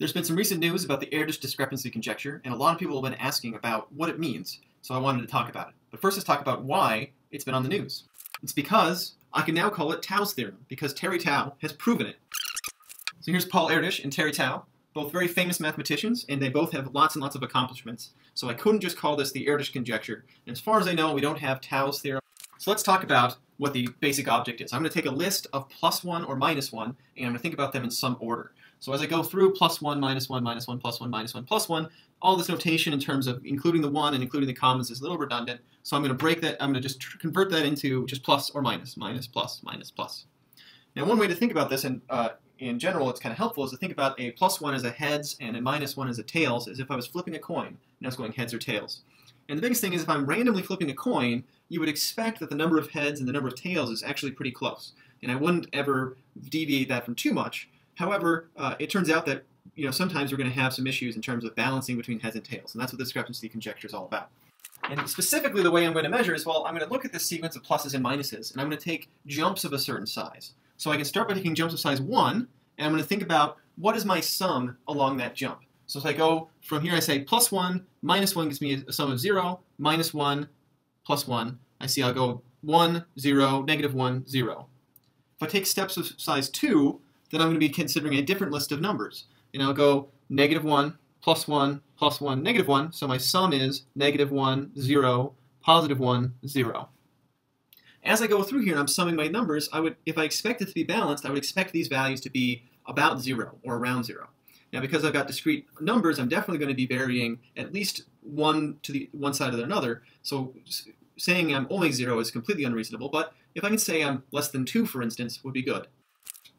There's been some recent news about the Erdős discrepancy conjecture, and a lot of people have been asking about what it means, so I wanted to talk about it. But first let's talk about why it's been on the news. It's because I can now call it Tao's theorem, because Terry Tao has proven it. So here's Paul Erdős and Terry Tao, both very famous mathematicians, and they both have lots and lots of accomplishments. So I couldn't just call this the Erdős conjecture. And as far as I know, we don't have Tao's theorem. So let's talk about what the basic object is. I'm going to take a list of plus 1 or minus 1, and I'm going to think about them in some order. So as I go through plus 1, minus 1, minus 1, plus 1, minus 1, plus 1, all this notation in terms of including the 1 and including the commas is a little redundant. So I'm going to break that, I'm going to just convert that into just plus or minus, minus, plus, minus, plus. Now one way to think about this, and uh, in general it's kind of helpful, is to think about a plus 1 as a heads and a minus 1 as a tails, as if I was flipping a coin, and I was going heads or tails. And the biggest thing is if I'm randomly flipping a coin, you would expect that the number of heads and the number of tails is actually pretty close. And I wouldn't ever deviate that from too much. However, uh, it turns out that you know sometimes we're going to have some issues in terms of balancing between heads and tails, and that's what the discrepancy conjecture is all about. And specifically, the way I'm going to measure is well, I'm going to look at this sequence of pluses and minuses, and I'm going to take jumps of a certain size. So I can start by taking jumps of size one, and I'm going to think about what is my sum along that jump. So if I go from here, I say plus one, minus one gives me a sum of zero, minus one, plus one. I see I'll go one, zero, negative one, zero. If I take steps of size two, then I'm going to be considering a different list of numbers. And I'll go negative 1, plus 1, plus 1, negative 1. So my sum is negative 1, 0, positive 1, 0. As I go through here and I'm summing my numbers, I would, if I expect it to be balanced, I would expect these values to be about 0 or around 0. Now because I've got discrete numbers, I'm definitely going to be varying at least one to the one side or another. So saying I'm only 0 is completely unreasonable, but if I can say I'm less than 2, for instance, would be good.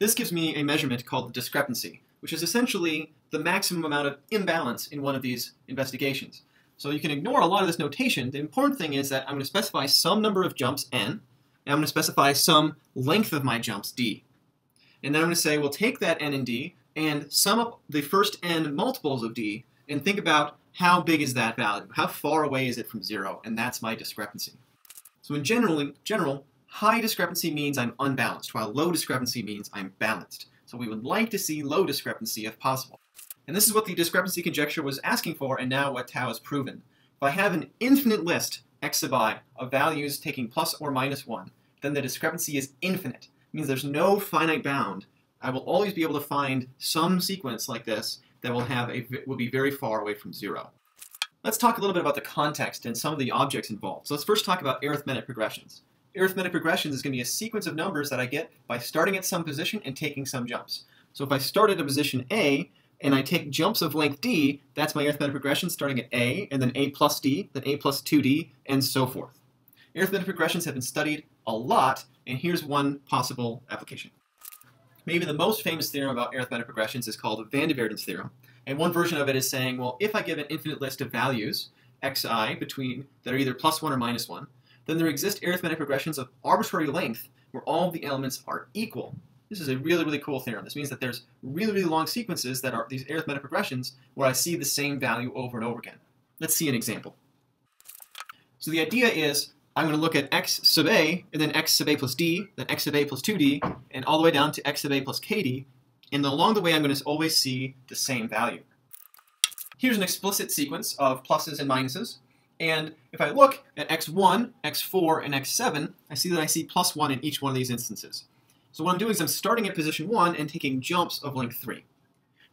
This gives me a measurement called the discrepancy, which is essentially the maximum amount of imbalance in one of these investigations. So you can ignore a lot of this notation. The important thing is that I'm going to specify some number of jumps, n, and I'm going to specify some length of my jumps, d. And then I'm going to say, well, take that n and d and sum up the first n multiples of d and think about how big is that value? How far away is it from zero? And that's my discrepancy. So in general, in general High discrepancy means I'm unbalanced, while low discrepancy means I'm balanced. So we would like to see low discrepancy if possible. And this is what the discrepancy conjecture was asking for, and now what Tao has proven. If I have an infinite list, x sub i, of values taking plus or minus 1, then the discrepancy is infinite. It means there's no finite bound. I will always be able to find some sequence like this that will have a will be very far away from zero. Let's talk a little bit about the context and some of the objects involved. So let's first talk about arithmetic progressions arithmetic progressions is going to be a sequence of numbers that I get by starting at some position and taking some jumps. So if I start at a position A and I take jumps of length d, that's my arithmetic progression starting at A, and then A plus d, then A plus 2d, and so forth. Arithmetic progressions have been studied a lot, and here's one possible application. Maybe the most famous theorem about arithmetic progressions is called Van der Waerden's theorem. And one version of it is saying, well, if I give an infinite list of values, xi, between that are either plus 1 or minus 1, then there exist arithmetic progressions of arbitrary length where all of the elements are equal. This is a really, really cool theorem. This means that there's really, really long sequences that are these arithmetic progressions where I see the same value over and over again. Let's see an example. So the idea is I'm going to look at x sub a, and then x sub a plus d, then x sub a plus 2d, and all the way down to x sub a plus kd, and along the way I'm going to always see the same value. Here's an explicit sequence of pluses and minuses. And if I look at x1, x4, and x7, I see that I see plus 1 in each one of these instances. So what I'm doing is I'm starting at position 1 and taking jumps of length 3.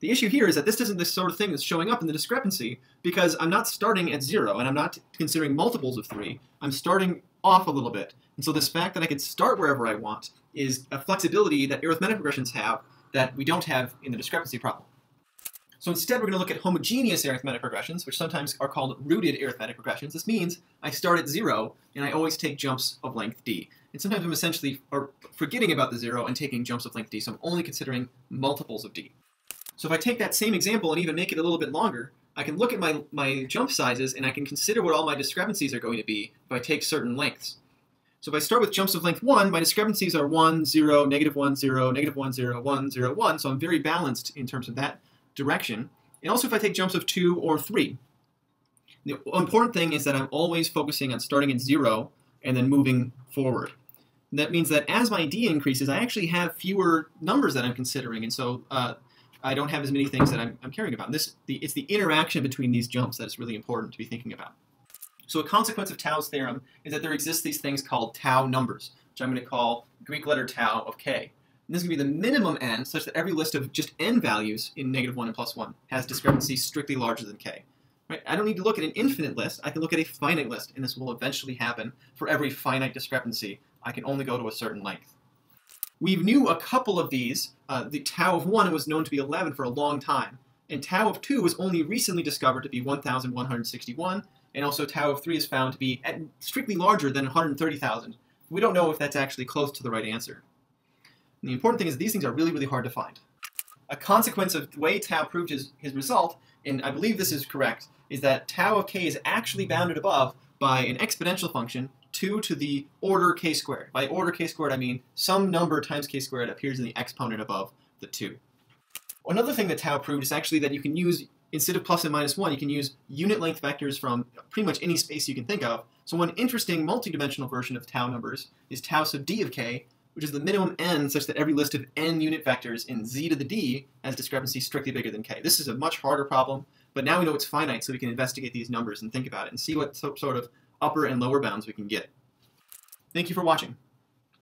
The issue here is that this isn't the sort of thing that's showing up in the discrepancy because I'm not starting at 0 and I'm not considering multiples of 3. I'm starting off a little bit. And so this fact that I can start wherever I want is a flexibility that arithmetic progressions have that we don't have in the discrepancy problem. So instead, we're going to look at homogeneous arithmetic progressions, which sometimes are called rooted arithmetic progressions. This means I start at zero, and I always take jumps of length d. And sometimes I'm essentially forgetting about the zero and taking jumps of length d, so I'm only considering multiples of d. So if I take that same example and even make it a little bit longer, I can look at my, my jump sizes and I can consider what all my discrepancies are going to be if I take certain lengths. So if I start with jumps of length 1, my discrepancies are 1, 0, negative 1, 0, negative 1, 0, 1, 0, 1, so I'm very balanced in terms of that direction, and also if I take jumps of 2 or 3. The important thing is that I'm always focusing on starting at 0 and then moving forward. That means that as my d increases, I actually have fewer numbers that I'm considering, and so uh, I don't have as many things that I'm, I'm caring about. This, the, it's the interaction between these jumps that is really important to be thinking about. So a consequence of Tao's theorem is that there exist these things called Tau numbers, which I'm going to call Greek letter Tau of k. And this to be the minimum n, such that every list of just n values in negative 1 and plus 1 has discrepancies strictly larger than k. Right? I don't need to look at an infinite list. I can look at a finite list, and this will eventually happen for every finite discrepancy. I can only go to a certain length. We knew a couple of these. Uh, the tau of 1 was known to be 11 for a long time, and tau of 2 was only recently discovered to be 1,161, and also tau of 3 is found to be strictly larger than 130,000. We don't know if that's actually close to the right answer. And the important thing is these things are really, really hard to find. A consequence of the way Tao proved his, his result, and I believe this is correct, is that tau of k is actually bounded above by an exponential function 2 to the order k squared. By order k squared, I mean some number times k squared appears in the exponent above the 2. Another thing that Tao proved is actually that you can use, instead of plus and minus 1, you can use unit length vectors from pretty much any space you can think of. So one interesting multidimensional version of tau numbers is tau sub d of k, which is the minimum n such that every list of n unit vectors in z to the d has discrepancy strictly bigger than k. This is a much harder problem, but now we know it's finite, so we can investigate these numbers and think about it and see what so, sort of upper and lower bounds we can get. Thank you for watching.